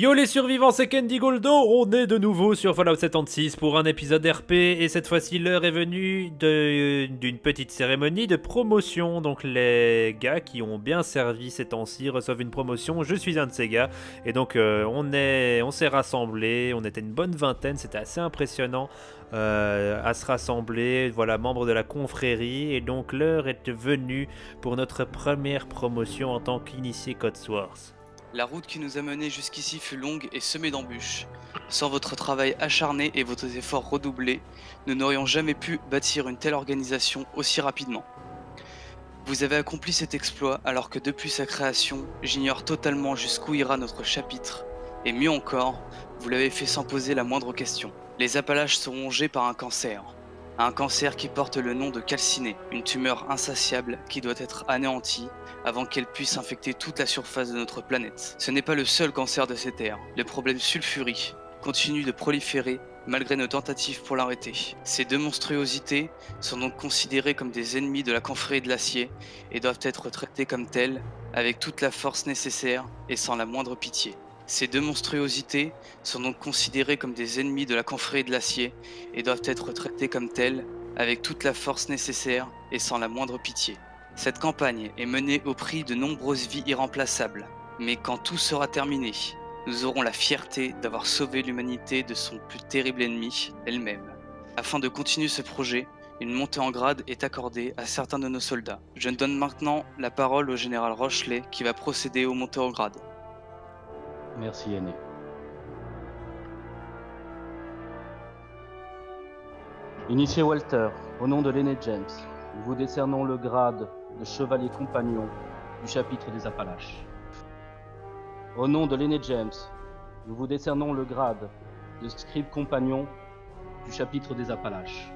Yo les survivants, c'est Candy Goldo, on est de nouveau sur Fallout 76 pour un épisode RP et cette fois-ci l'heure est venue d'une petite cérémonie de promotion. Donc les gars qui ont bien servi ces temps-ci reçoivent une promotion, je suis un de ces gars. Et donc euh, on est, on s'est rassemblés, on était une bonne vingtaine, c'était assez impressionnant euh, à se rassembler, voilà membres de la confrérie. Et donc l'heure est venue pour notre première promotion en tant qu'initié Codsworth. La route qui nous a menés jusqu'ici fut longue et semée d'embûches. Sans votre travail acharné et vos efforts redoublés, nous n'aurions jamais pu bâtir une telle organisation aussi rapidement. Vous avez accompli cet exploit alors que depuis sa création, j'ignore totalement jusqu'où ira notre chapitre, et mieux encore, vous l'avez fait sans poser la moindre question. Les Appalaches sont rongés par un cancer, un cancer qui porte le nom de calciné, une tumeur insatiable qui doit être anéantie avant qu'elle puisse infecter toute la surface de notre planète. Ce n'est pas le seul cancer de cette ère. Le problème sulfurique continue de proliférer malgré nos tentatives pour l'arrêter. Ces deux monstruosités sont donc considérées comme des ennemis de la confrérie de l'acier et doivent être traitées comme telles avec toute la force nécessaire et sans la moindre pitié. Ces deux monstruosités sont donc considérées comme des ennemis de la confrérie de l'acier et doivent être traitées comme telles avec toute la force nécessaire et sans la moindre pitié. Cette campagne est menée au prix de nombreuses vies irremplaçables, mais quand tout sera terminé, nous aurons la fierté d'avoir sauvé l'humanité de son plus terrible ennemi, elle-même. Afin de continuer ce projet, une montée en grade est accordée à certains de nos soldats. Je donne maintenant la parole au général Rochelet qui va procéder aux montées en grade. Merci Aîné. Initié Walter, au nom de l'aîné James, nous vous décernons le grade de chevalier compagnon du chapitre des Appalaches. Au nom de l'aîné James, nous vous décernons le grade de scribe compagnon du chapitre des Appalaches.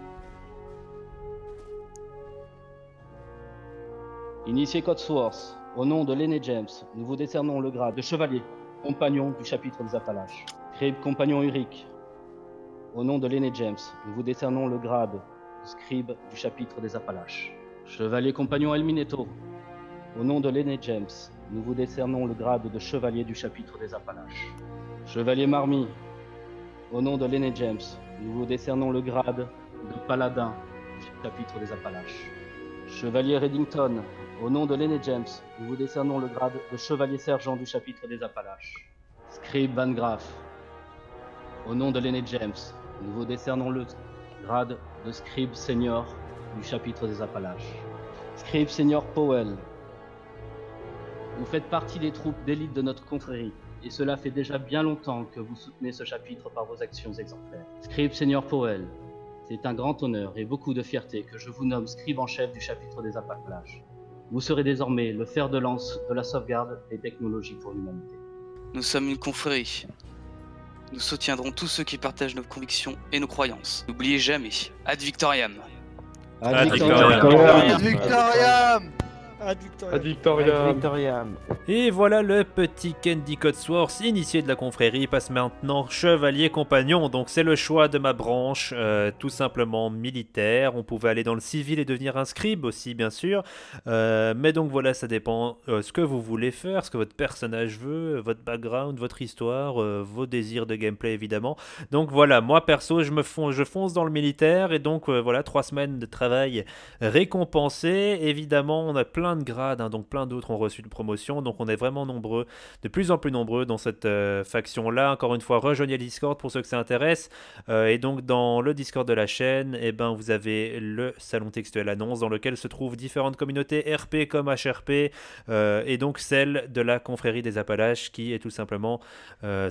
Initié Cotsworth, au nom de l'aîné James, nous vous décernons le grade de chevalier compagnon du chapitre des Appalaches. Scribe compagnon Uric, au nom de l'aîné James, nous vous décernons le grade de scribe du chapitre des Appalaches. Chevalier compagnon Elminetto, au nom de l'aîné James, nous vous décernons le grade de chevalier du chapitre des Appalaches. Chevalier Marmy, au nom de l'aîné James, nous vous décernons le grade de paladin du chapitre des Appalaches. Chevalier Reddington, au nom de l'aîné James, nous vous décernons le grade de chevalier sergent du chapitre des Appalaches. Scribe Van Graff, au nom de l'aîné James, nous vous décernons le grade de scribe senior du chapitre des Appalaches. Scribe Senior Powell, vous faites partie des troupes d'élite de notre confrérie, et cela fait déjà bien longtemps que vous soutenez ce chapitre par vos actions exemplaires. Scribe Senior Powell, c'est un grand honneur et beaucoup de fierté que je vous nomme scribe en chef du chapitre des Appalaches. Vous serez désormais le fer de lance de la sauvegarde des technologies pour l'humanité. Nous sommes une confrérie. Nous soutiendrons tous ceux qui partagent nos convictions et nos croyances. N'oubliez jamais, ad victoriam. Ad victoriam. Victoriam Ad Ad Victoria. Victoriam. Et voilà le petit Candy Codsworth, initié de la confrérie, passe maintenant chevalier compagnon. Donc c'est le choix de ma branche, euh, tout simplement militaire. On pouvait aller dans le civil et devenir un scribe aussi, bien sûr. Euh, mais donc voilà, ça dépend euh, ce que vous voulez faire, ce que votre personnage veut, votre background, votre histoire, euh, vos désirs de gameplay évidemment. Donc voilà, moi perso, je me fonce, je fonce dans le militaire et donc euh, voilà, trois semaines de travail récompensées. Évidemment, on a plein de grades, hein, donc plein d'autres ont reçu de promotion. Donc on est vraiment nombreux, de plus en plus nombreux dans cette euh, faction-là. Encore une fois, rejoignez le Discord pour ceux que ça intéresse. Euh, et donc dans le Discord de la chaîne, eh ben, vous avez le salon textuel annonce dans lequel se trouvent différentes communautés RP comme HRP euh, et donc celle de la confrérie des Appalaches qui est tout simplement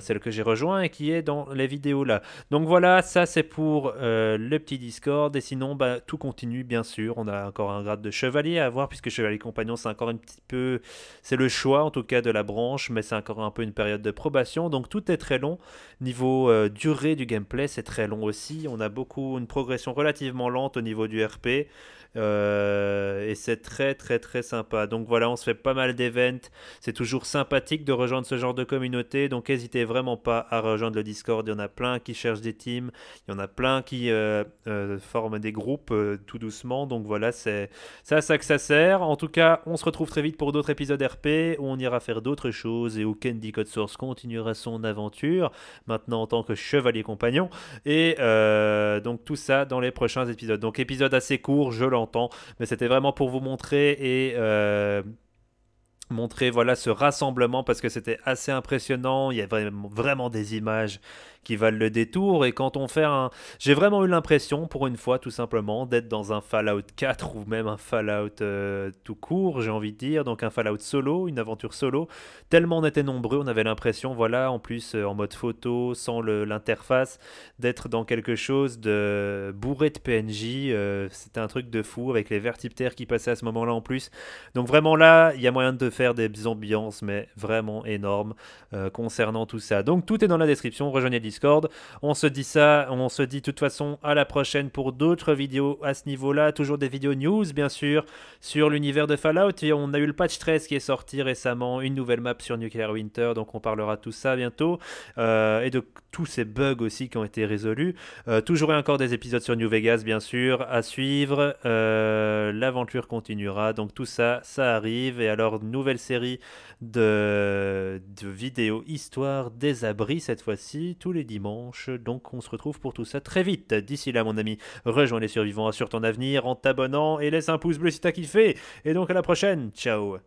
celle que j'ai rejoint et qui est dans les vidéos là. Donc voilà, ça c'est pour le petit Discord et sinon bah, tout continue bien sûr. On a encore un grade de chevalier à avoir puisque chevalier compagnon c'est encore un petit peu, c'est le choix en tout cas de la branche, mais c'est encore un peu une période de probation. Donc tout est très long. Niveau euh, durée du gameplay, c'est très long aussi. On a beaucoup une progression relativement lente au niveau du RP. Euh, et c'est très très très sympa. Donc voilà, on se fait pas mal d'événements. C'est toujours sympathique de rejoindre ce genre de communauté. Donc n'hésitez vraiment pas à rejoindre le Discord. Il y en a plein qui cherchent des teams. Il y en a plein qui euh, forment des groupes tout doucement. Donc voilà, c'est à ça que ça sert. En tout cas, on se retrouve très vite pour d'autres épisodes RP où on ira faire d'autres choses et où Candy Code Source continuera son aventure. Maintenant en tant que chevalier compagnon. Et donc tout ça dans les prochains épisodes. Donc épisode assez court, je l'entends, mais c'était vraiment pour vous montrer et euh, montrer voilà ce rassemblement parce que c'était assez impressionnant. Il y a vraiment, vraiment des images qui valent le détour. Et quand on fait un. J'ai vraiment eu l'impression, pour une fois, tout simplement, d'être dans un Fallout 4 ou même un Fallout euh, tout court, j'ai envie de dire. Donc un Fallout solo, une aventure solo. Tellement on était nombreux, on avait l'impression, voilà, en plus euh, en mode photo, sans l'interface, d'être dans quelque chose de bourré de PNJ. Euh, c'était un truc de fou avec les vertiptères qui passaient à ce moment-là en plus. Donc vraiment là, il y a moyen de faire des ambiances, mais vraiment énormes concernant tout ça. Donc tout est dans la description. Rejoignez le on se dit ça, on se dit de toute façon à la prochaine pour d'autres vidéos à ce niveau-là. Toujours des vidéos news, bien sûr, sur l'univers de Fallout. Et on a eu le patch 13 qui est sorti récemment, une nouvelle map sur Nuclear Winter, donc on parlera de tout ça bientôt. Euh, et de tous ces bugs aussi qui ont été résolus. Euh, toujours et encore des épisodes sur New Vegas, bien sûr, à suivre. Euh, l'aventure continuera, donc tout ça, ça arrive. Et alors, nouvelle série de, vidéos histoire des abris cette fois-ci, tous les dimanches. Donc on se retrouve pour tout ça très vite. D'ici là, mon ami, rejoins les survivants, assure ton avenir en t'abonnant et laisse un pouce bleu si t'as kiffé. Et donc à la prochaine. Ciao.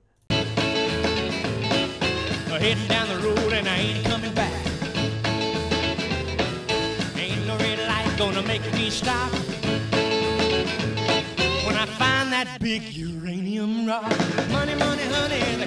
big uranium rock. Money, money, honey.